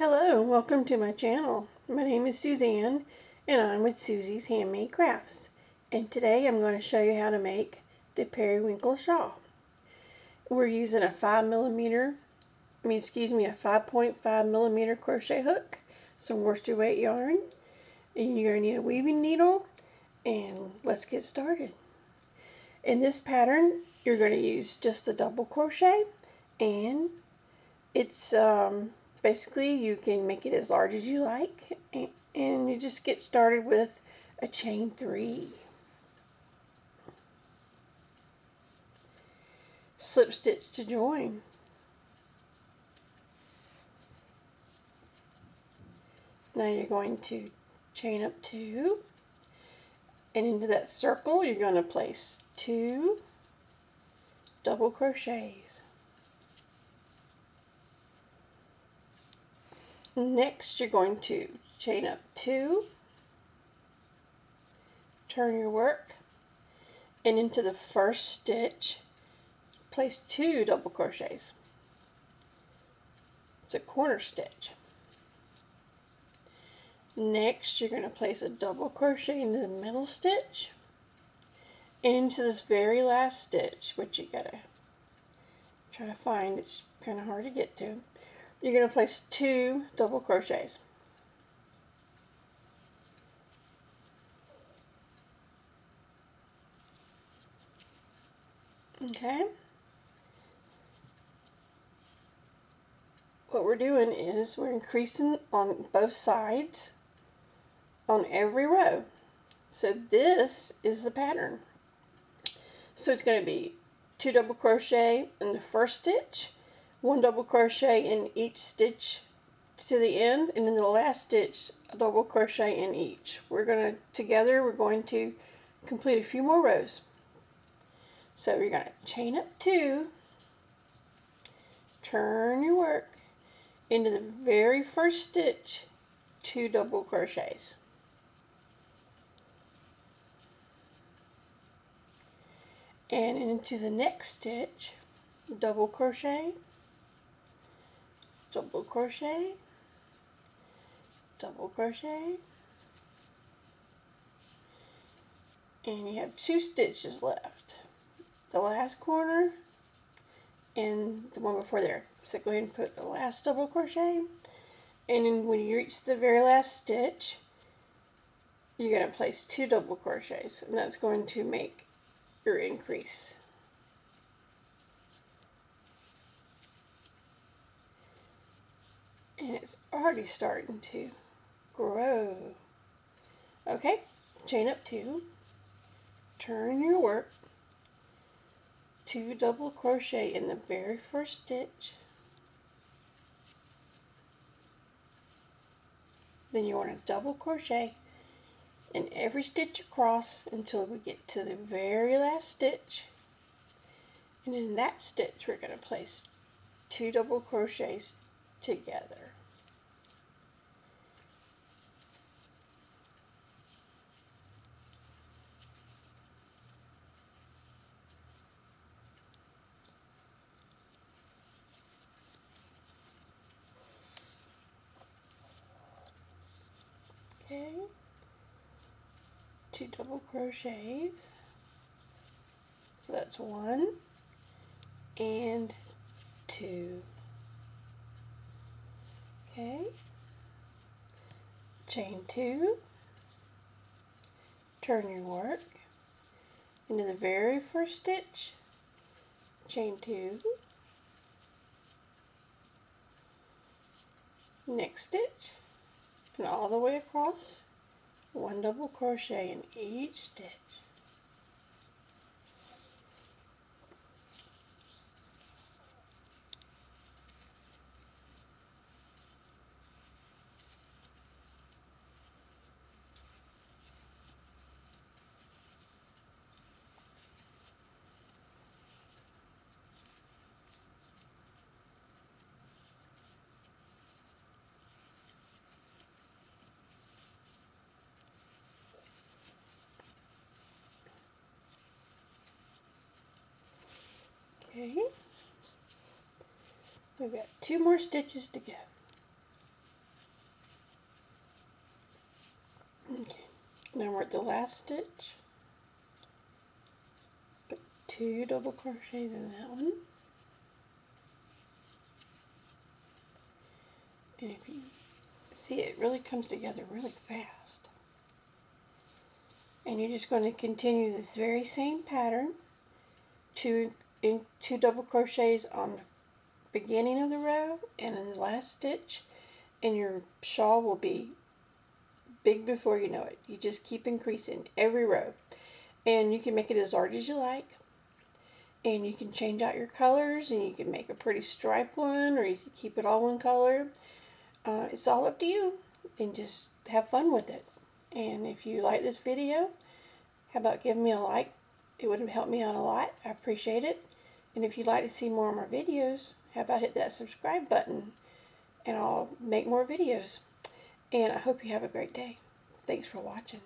Hello welcome to my channel. My name is Suzanne and I'm with Susie's Handmade Crafts and today I'm going to show you how to make the periwinkle shawl. We're using a 5 millimeter, I mean excuse me a 5.5 millimeter crochet hook, some worsted weight yarn, and you're going to need a weaving needle and let's get started. In this pattern you're going to use just a double crochet and it's um, basically you can make it as large as you like and, and you just get started with a chain three. Slip stitch to join. Now you're going to chain up two and into that circle you're going to place two double crochets. Next, you're going to chain up two, turn your work, and into the first stitch, place two double crochets. It's a corner stitch. Next, you're going to place a double crochet into the middle stitch and into this very last stitch, which you gotta try to find. It's kind of hard to get to you're going to place two double crochets. Okay. What we're doing is we're increasing on both sides on every row. So this is the pattern. So it's going to be two double crochet in the first stitch, one double crochet in each stitch to the end and in the last stitch a double crochet in each. We're going to together we're going to complete a few more rows. So you're going to chain up two. Turn your work into the very first stitch two double crochets. And into the next stitch double crochet double crochet. Double crochet. And you have two stitches left. The last corner and the one before there. So go ahead and put the last double crochet. And then when you reach the very last stitch you're going to place two double crochets. And that's going to make your increase and it's already starting to grow. Okay, chain up two, turn your work, two double crochet in the very first stitch, then you want to double crochet in every stitch across until we get to the very last stitch. And in that stitch we're going to place two double crochets together. okay. Two double crochets. So that's one and two okay. Chain two. Turn your work into the very first stitch. Chain two. Next stitch. And all the way across. One double crochet in each stitch We've got two more stitches to go. Okay, now we're at the last stitch. Put two double crochets in that one. And if you see, it really comes together really fast. And you're just going to continue this very same pattern, two, in, two double crochets on the beginning of the row and in the last stitch and your shawl will be big before you know it. You just keep increasing every row. And you can make it as large as you like. And you can change out your colors and you can make a pretty stripe one or you can keep it all one color. Uh, it's all up to you and just have fun with it. And if you like this video, how about giving me a like? It would help me out a lot. I appreciate it. And if you'd like to see more of my videos, how about hit that subscribe button and I'll make more videos. And I hope you have a great day. Thanks for watching.